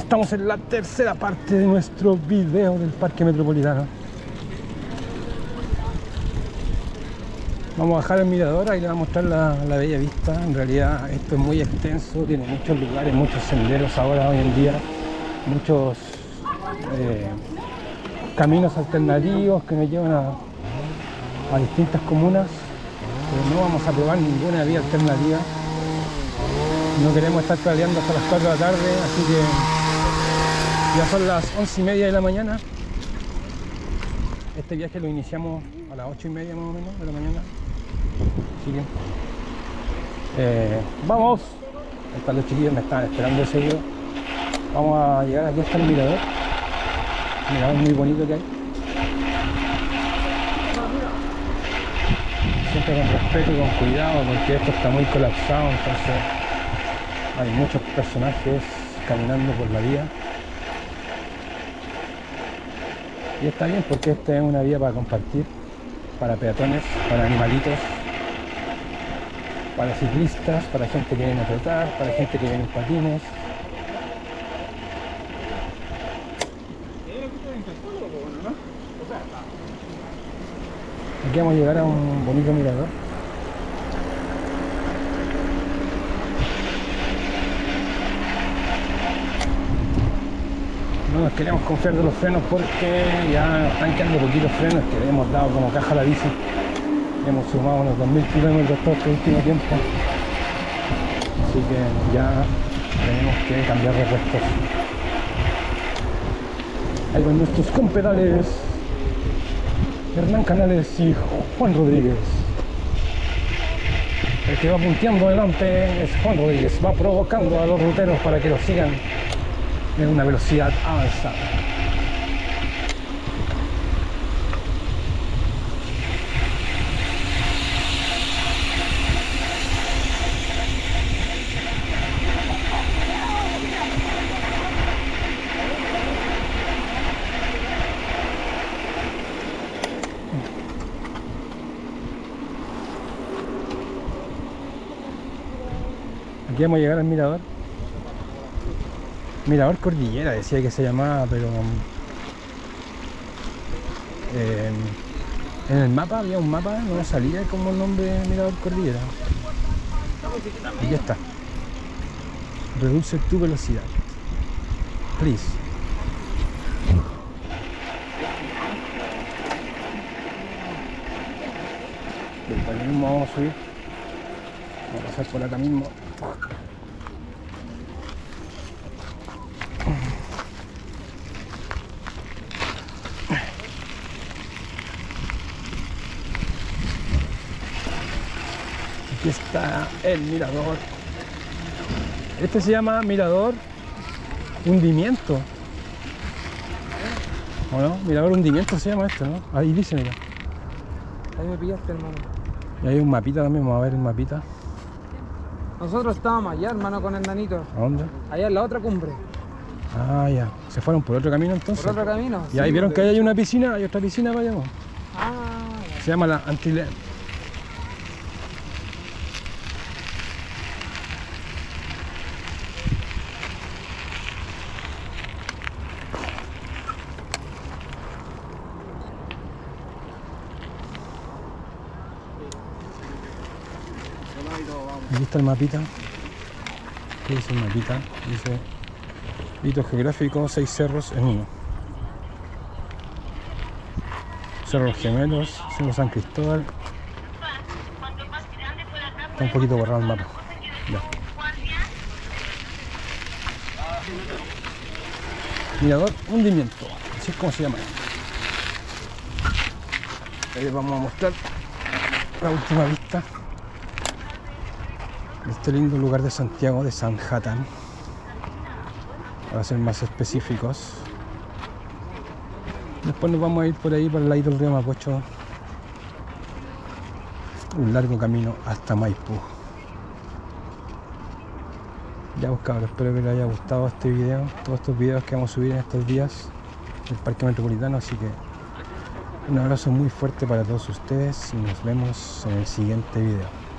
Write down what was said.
estamos en la tercera parte de nuestro video del Parque Metropolitano. Vamos a bajar el mirador, ahí le voy a mostrar la, la bella vista. En realidad esto es muy extenso, tiene muchos lugares, muchos senderos ahora hoy en día, muchos eh, caminos alternativos que nos llevan a, a distintas comunas, pero no vamos a probar ninguna vía alternativa. No queremos estar pedaleando hasta las 4 de la tarde, así que ya son las 11 y media de la mañana. Este viaje lo iniciamos a las 8 y media más o menos de la mañana. Que eh, vamos. Están los chiquillos, me están esperando ese video. Vamos a llegar aquí hasta el mirador. Un mirador muy bonito que hay. Siempre con respeto y con cuidado porque esto está muy colapsado, entonces hay muchos personajes caminando por la vía. Y está bien porque esta es una vía para compartir, para peatones, para animalitos, para ciclistas, para gente que viene a trotar, para gente que viene en patines. Aquí vamos a llegar a un bonito mirador. Nos queremos confiar de los frenos porque ya están quedando poquitos frenos que hemos dado como caja a la bici. Hemos sumado unos 2.000 kilómetros todo este último tiempo. Así que ya tenemos que cambiar de restos. Ahí con nuestros compedales Hernán Canales y Juan Rodríguez. El que va punteando adelante es Juan Rodríguez, va provocando a los ruteros para que lo sigan en una velocidad avanzada. Aquí vamos a llegar al mirador. Mirador Cordillera decía que se llamaba, pero eh, en el mapa había un mapa, no salía como el nombre Mirador Cordillera. Y ya está. Reduce tu velocidad. Please. Vamos a subir. Vamos a pasar por acá mismo. Aquí está el mirador. Este se llama mirador hundimiento. ¿O no? Mirador hundimiento se llama esto, ¿no? Ahí dice, mira. Ahí me pillaste, hermano. Y hay un mapita también, vamos a ver el mapita. Nosotros estábamos allá, hermano, con el nanito. ¿A dónde? Allá en la otra cumbre. Ah, ya. ¿Se fueron por otro camino entonces? ¿Por otro camino? Y ahí Sí, vieron que ahí hay una piscina, hay otra piscina para allá. Ah, Se llama la Antile. Aquí está el mapita. ¿Qué dice el mapita? Dice Hito geográfico, seis cerros en uno. Cerros Gemelos, Cerro San Cristóbal. Está un poquito borrado el mapa. Mirador hundimiento, así es como se llama. Ahí les vamos a mostrar la última vista este lindo lugar de Santiago de Sanhattan. Para ser más específicos. Después nos vamos a ir por ahí para el lado del río Mapocho. Un largo camino hasta Maipú. Ya pues cabros, espero que les haya gustado este video, todos estos videos que vamos a subir en estos días del Parque Metropolitano, así que un abrazo muy fuerte para todos ustedes y nos vemos en el siguiente video.